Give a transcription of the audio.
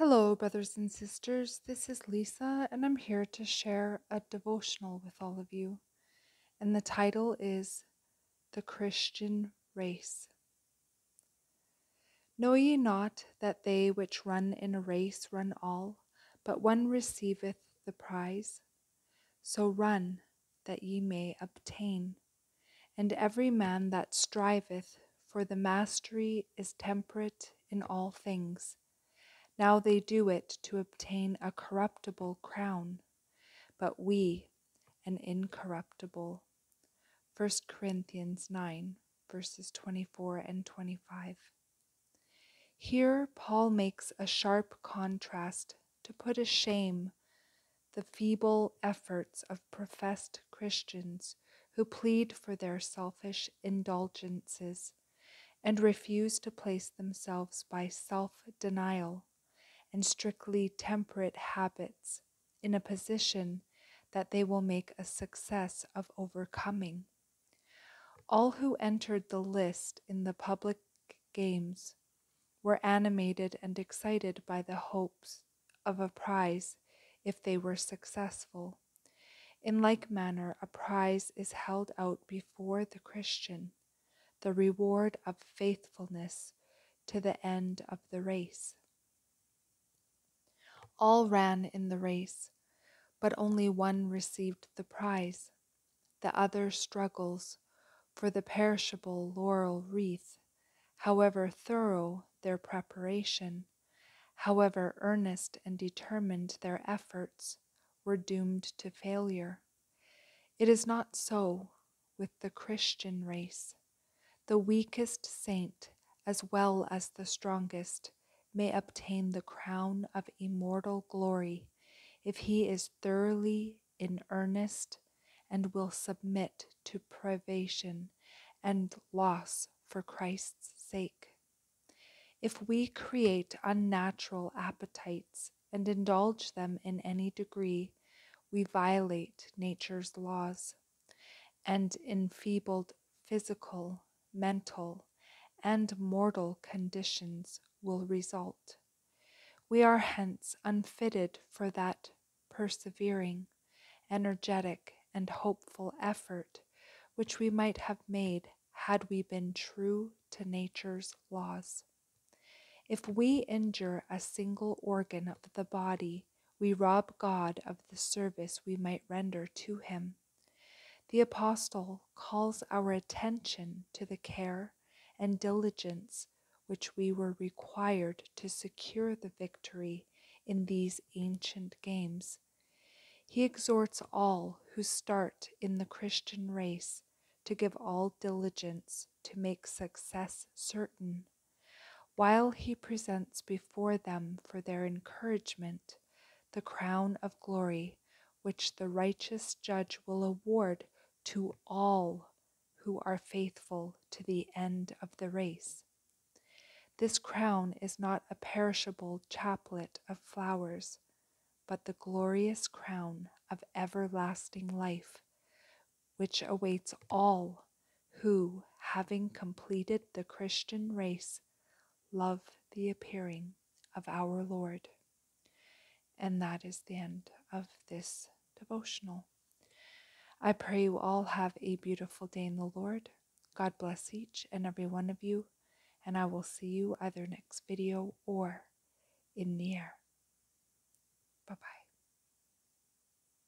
Hello, brothers and sisters. This is Lisa, and I'm here to share a devotional with all of you. And the title is The Christian Race. Know ye not that they which run in a race run all, but one receiveth the prize? So run, that ye may obtain. And every man that striveth for the mastery is temperate in all things. Now they do it to obtain a corruptible crown, but we an incorruptible. 1 Corinthians 9, verses 24 and 25. Here, Paul makes a sharp contrast to put to shame the feeble efforts of professed Christians who plead for their selfish indulgences and refuse to place themselves by self denial and strictly temperate habits in a position that they will make a success of overcoming. All who entered the list in the public games were animated and excited by the hopes of a prize if they were successful. In like manner, a prize is held out before the Christian, the reward of faithfulness to the end of the race. All ran in the race, but only one received the prize. The other struggles for the perishable laurel wreath, however thorough their preparation, however earnest and determined their efforts, were doomed to failure. It is not so with the Christian race. The weakest saint, as well as the strongest, may obtain the crown of immortal glory if he is thoroughly in earnest and will submit to privation and loss for Christ's sake. If we create unnatural appetites and indulge them in any degree, we violate nature's laws, and enfeebled physical, mental, and mortal conditions will result. We are hence unfitted for that persevering, energetic, and hopeful effort which we might have made had we been true to nature's laws. If we injure a single organ of the body, we rob God of the service we might render to him. The Apostle calls our attention to the care and diligence which we were required to secure the victory in these ancient games. He exhorts all who start in the Christian race to give all diligence to make success certain, while he presents before them for their encouragement the crown of glory which the righteous judge will award to all who are faithful to the end of the race. This crown is not a perishable chaplet of flowers, but the glorious crown of everlasting life, which awaits all who, having completed the Christian race, love the appearing of our Lord. And that is the end of this devotional. I pray you all have a beautiful day in the Lord. God bless each and every one of you, and I will see you either next video or in the air. Bye bye.